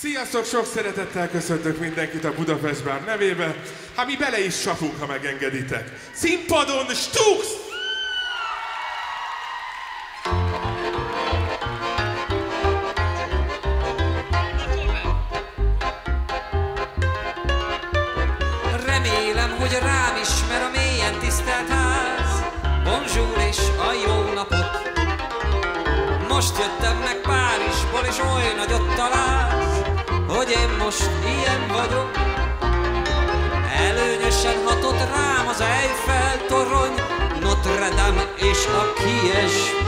Sziasztok, sok szeretettel köszöntök mindenkit a Budapest Bar nevébe. Hát mi bele is csapunk, ha megengeditek. Színpadon Stux! Remélem, hogy rám ismer a mélyen tisztelt ház. Bonjour és a jó napot. Most jöttem meg Párizsból, és oly nagyot hogy én most ilyen vagyok. Előnyösen hatott rám az Eiffel torony, Notre Dame és a kies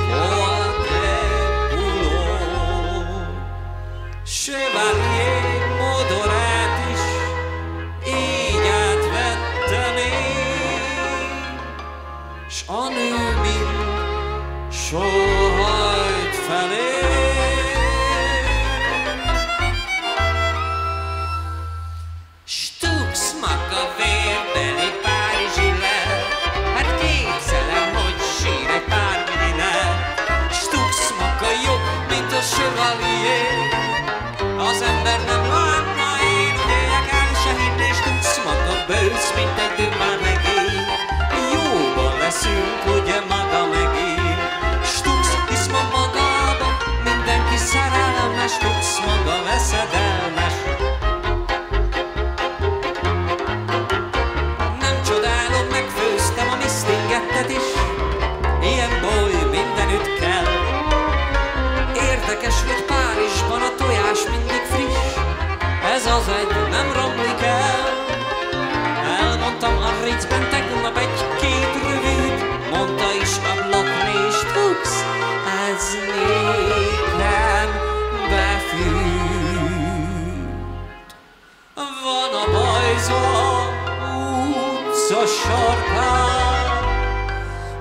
utca sarkán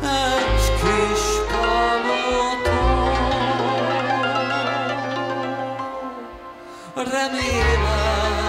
egy kis palota. Remélem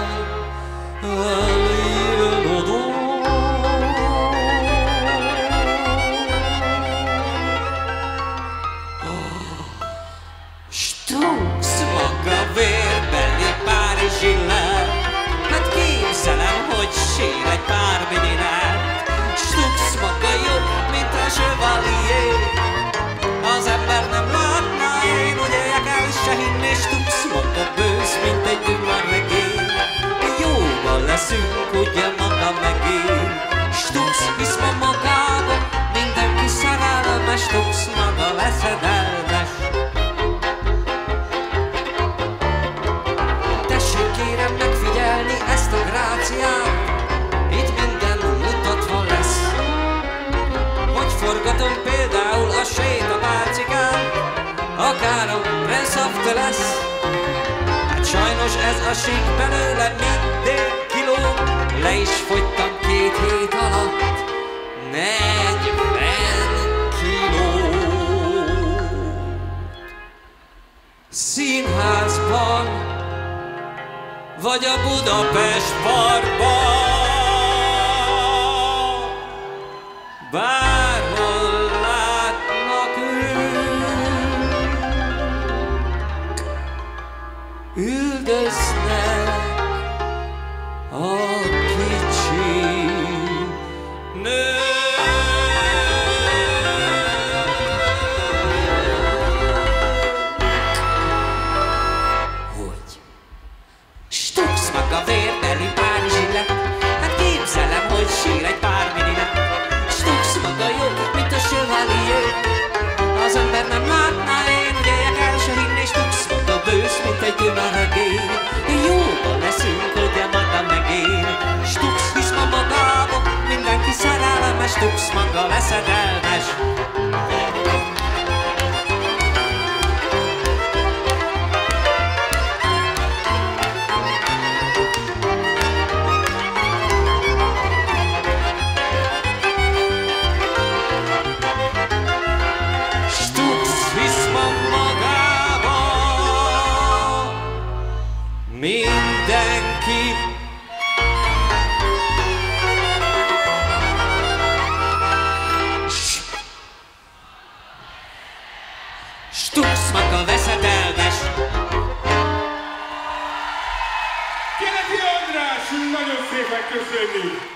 kérem megfigyelni ezt a gráciát, itt minden mutatva lesz. Hogy forgatom például a sétabálcikát, akár a Prince lesz. Hát sajnos ez a sík belőle mindig kiló, le is fogytam vagy a Budapest parkban. Bárhol chevalier Az ember nem látná, én ügyélyek el se hinni Stux maga bősz, mint egy dömerregény Jóban leszünk, ugye maga megél Stux hisz ma magába, mindenki szerelmes Stux maga veszedelmes Stux mindenki. Stux maga veszedelmes, Keleti András, nagyon szépen köszönjük!